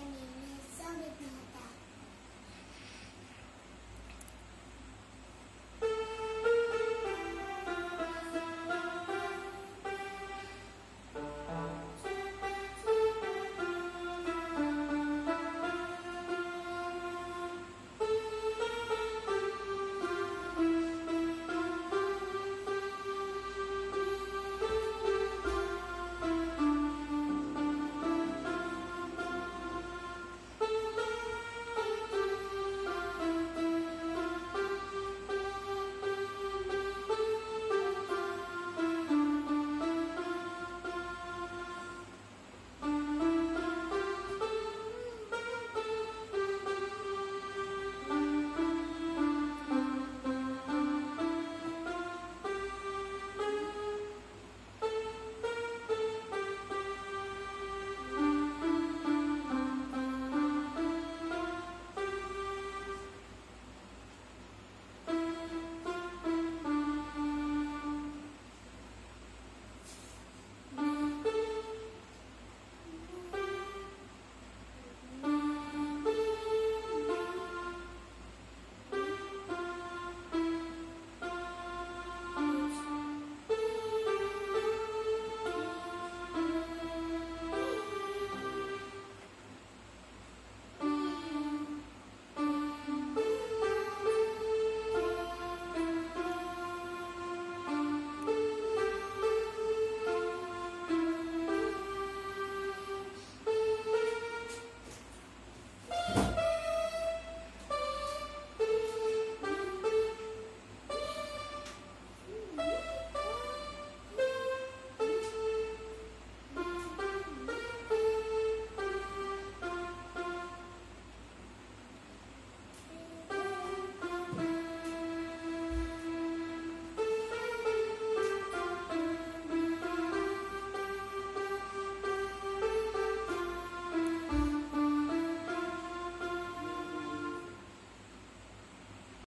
i name some of